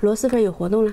螺蛳粉有活动了。